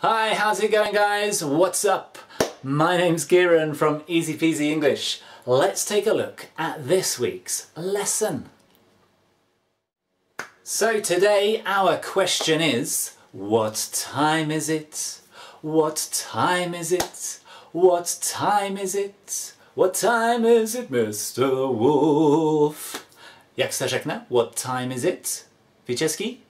Hi, how's it going guys? What's up? My name's Kieran from Easy Peasy English. Let's take a look at this week's lesson. So today our question is, what time is it? What time is it? What time is it? What time is it, Mr. Wolf? Jak se řekne? What time is it? Víčeský?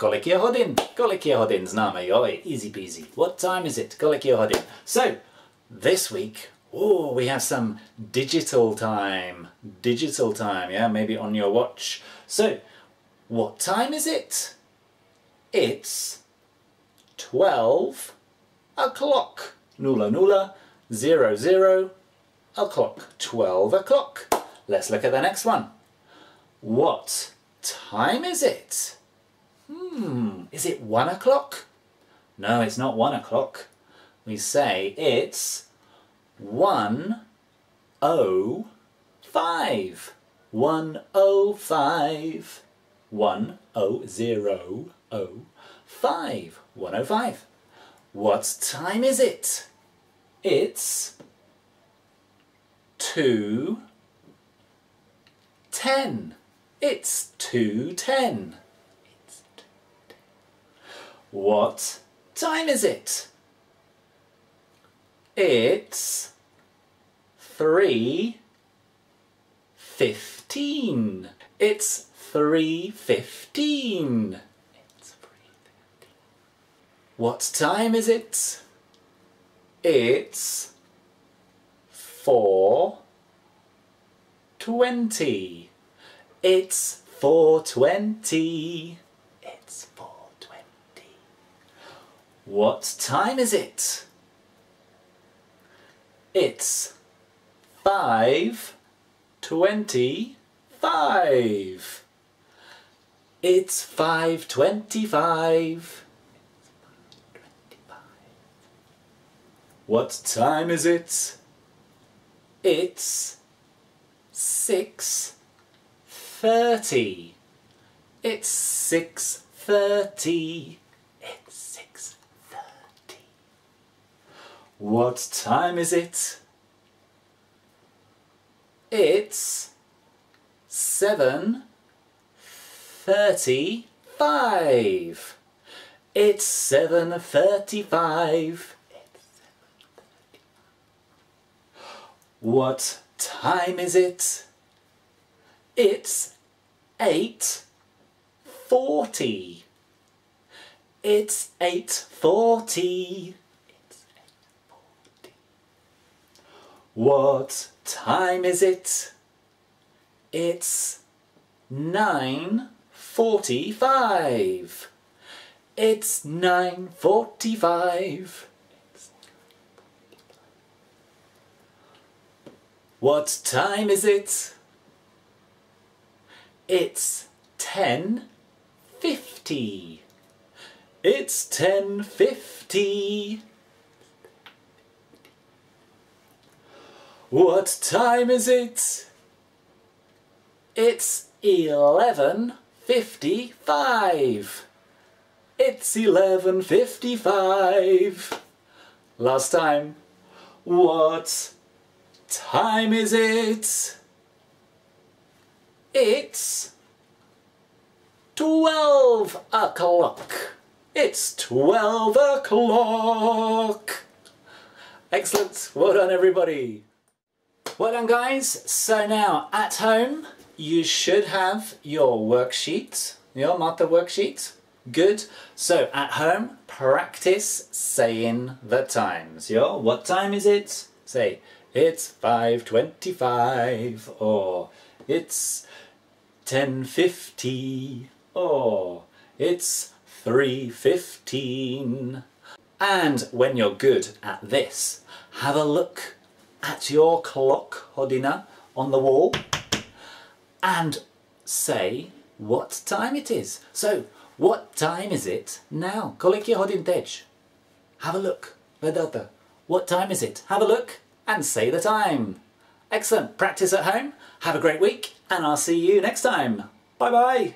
Kolik hodin? Kolik hodin? Známe, jo? Easy peasy. What time is it? Kolik hodin? So, this week, oh, we have some digital time. Digital time, yeah? Maybe on your watch. So, what time is it? It's 12 o'clock. Nula nula, zero zero, o'clock. 12 o'clock. Let's look at the next one. What time is it? Hmm, is it one o'clock? No, it's not one o'clock. We say it's one oh five. One oh five. One oh zero oh five. One oh five. What time is it? It's two ten. It's two ten. What time is it? It's 3.15. It's 3.15. It's 3.15. What time is it? It's 4.20. It's 4.20. what time is it? It's five twenty-five. It's five twenty-five. What time is it? It's six thirty. It's six thirty. What time is it? It's 7.35. It's 7.35. What time is it? It's 8.40. It's 8.40. What time is it? It's 9.45. It's 9.45. What time is it? It's 10.50. It's 10.50. What time is it? It's 11.55. It's 11.55. Last time. What time is it? It's 12 o'clock. It's 12 o'clock. Excellent. Well done, everybody. Well done guys, so now at home you should have your worksheet, your math worksheet. Good. So at home, practice saying the times. Yeah? What time is it? Say, it's 5.25 or it's 10.50 or it's 3.15. And when you're good at this, have a look at your clock, Hodina, on the wall and say what time it is. So, what time is it now? Kolik je hodin teď? Have a look. Vedata. What time is it? Have a look and say the time. Excellent. Practice at home. Have a great week and I'll see you next time. Bye bye.